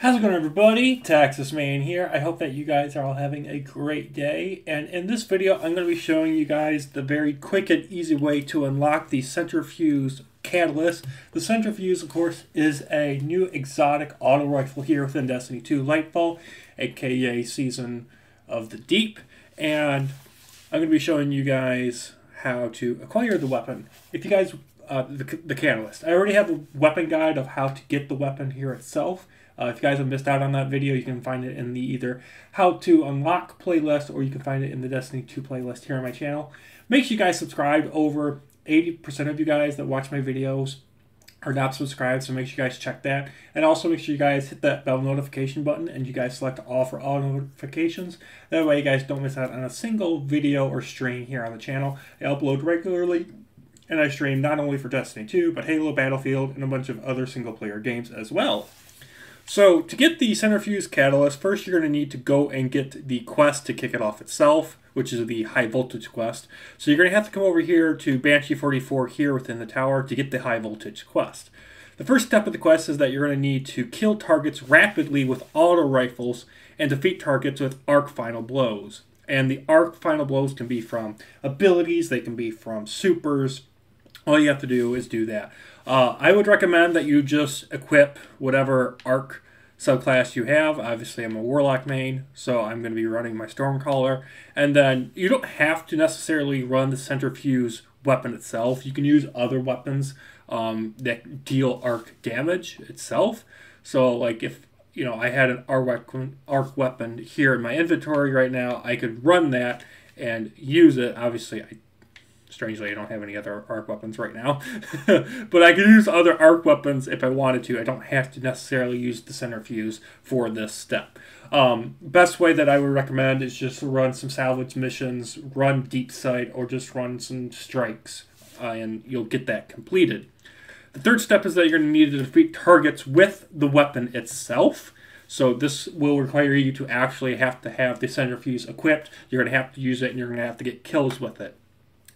How's it going, everybody? Texas Man here. I hope that you guys are all having a great day. And in this video, I'm going to be showing you guys the very quick and easy way to unlock the Centrifuse Catalyst. The Centrifuse, of course, is a new exotic auto rifle here within Destiny 2 Lightfall, aka Season of the Deep. And I'm going to be showing you guys how to acquire the weapon. If you guys, uh, the, the Catalyst. I already have a weapon guide of how to get the weapon here itself. Uh, if you guys have missed out on that video, you can find it in the either how to unlock playlist or you can find it in the Destiny 2 playlist here on my channel. Make sure you guys subscribe. Over 80% of you guys that watch my videos are not subscribed, so make sure you guys check that. And also make sure you guys hit that bell notification button and you guys select all for all notifications. That way you guys don't miss out on a single video or stream here on the channel. I upload regularly and I stream not only for Destiny 2, but Halo, Battlefield, and a bunch of other single player games as well. So to get the centrifuse catalyst, first you're going to need to go and get the quest to kick it off itself, which is the high voltage quest. So you're going to have to come over here to Banshee 44 here within the tower to get the high voltage quest. The first step of the quest is that you're going to need to kill targets rapidly with auto rifles and defeat targets with arc final blows. And the arc final blows can be from abilities, they can be from supers. All you have to do is do that. Uh, I would recommend that you just equip whatever arc subclass you have. Obviously, I'm a Warlock main, so I'm going to be running my Stormcaller. And then you don't have to necessarily run the Centrifuse weapon itself. You can use other weapons um, that deal arc damage itself. So, like if you know I had an arc weapon, here in my inventory right now, I could run that and use it. Obviously, I Strangely, I don't have any other arc weapons right now. but I can use other arc weapons if I wanted to. I don't have to necessarily use the centrifuse for this step. Um, best way that I would recommend is just to run some salvage missions, run deep sight, or just run some strikes, uh, and you'll get that completed. The third step is that you're going to need to defeat targets with the weapon itself. So this will require you to actually have to have the centrifuse equipped. You're going to have to use it, and you're going to have to get kills with it.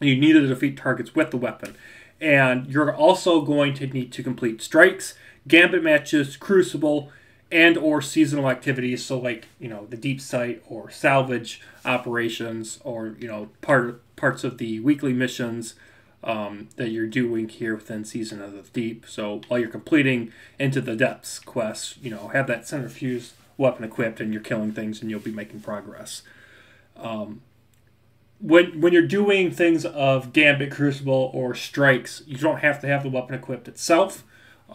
You need to defeat targets with the weapon. And you're also going to need to complete strikes, gambit matches, crucible, and or seasonal activities. So like, you know, the deep sight or salvage operations or, you know, part parts of the weekly missions um, that you're doing here within Season of the Deep. So while you're completing Into the Depths quests, you know, have that centrifuse weapon equipped and you're killing things and you'll be making progress. Um, when when you're doing things of Gambit, Crucible, or Strikes, you don't have to have the weapon equipped itself.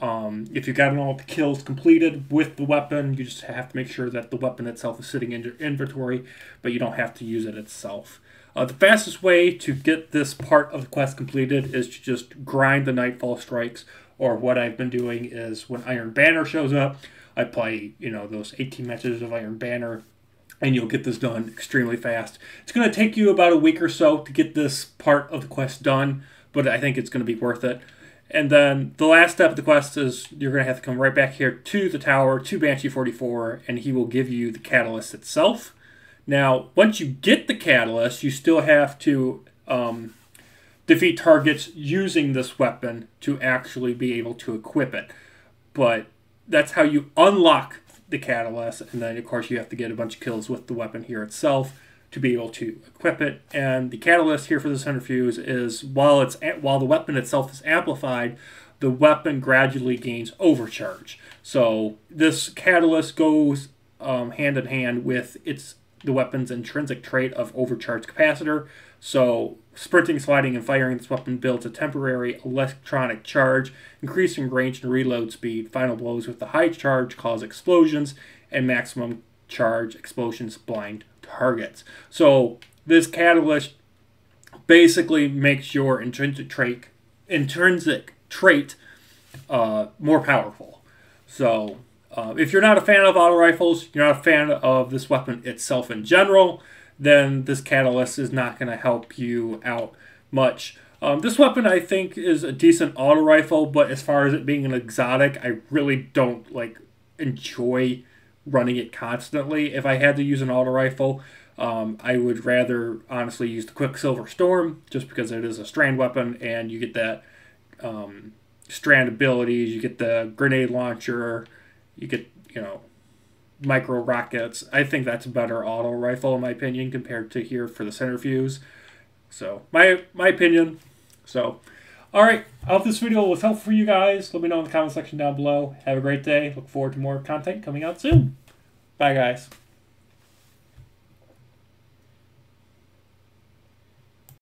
Um, if you got all the kills completed with the weapon, you just have to make sure that the weapon itself is sitting in your inventory, but you don't have to use it itself. Uh, the fastest way to get this part of the quest completed is to just grind the Nightfall Strikes, or what I've been doing is when Iron Banner shows up, I play, you know, those 18 matches of Iron Banner and you'll get this done extremely fast. It's going to take you about a week or so to get this part of the quest done, but I think it's going to be worth it. And then the last step of the quest is you're going to have to come right back here to the tower, to Banshee 44, and he will give you the catalyst itself. Now, once you get the catalyst, you still have to um, defeat targets using this weapon to actually be able to equip it. But that's how you unlock the catalyst, and then of course you have to get a bunch of kills with the weapon here itself to be able to equip it. And the catalyst here for the centrifuse is while it's while the weapon itself is amplified, the weapon gradually gains overcharge. So this catalyst goes um, hand in hand with its the weapon's intrinsic trait of overcharged capacitor. So sprinting, sliding, and firing this weapon builds a temporary electronic charge, increasing range and reload speed. Final blows with the high charge cause explosions, and maximum charge explosions blind targets. So this catalyst basically makes your intrinsic trait intrinsic trait uh, more powerful. So uh, if you're not a fan of auto rifles, you're not a fan of this weapon itself in general, then this catalyst is not going to help you out much. Um, this weapon, I think, is a decent auto rifle, but as far as it being an exotic, I really don't like enjoy running it constantly. If I had to use an auto rifle, um, I would rather honestly use the Quicksilver Storm, just because it is a strand weapon and you get that um, strand abilities, you get the grenade launcher, you get you know micro rockets. I think that's a better auto rifle in my opinion compared to here for the centrifuse. So my my opinion. So all right, I hope this video was helpful for you guys. Let me know in the comment section down below. Have a great day. Look forward to more content coming out soon. Bye guys.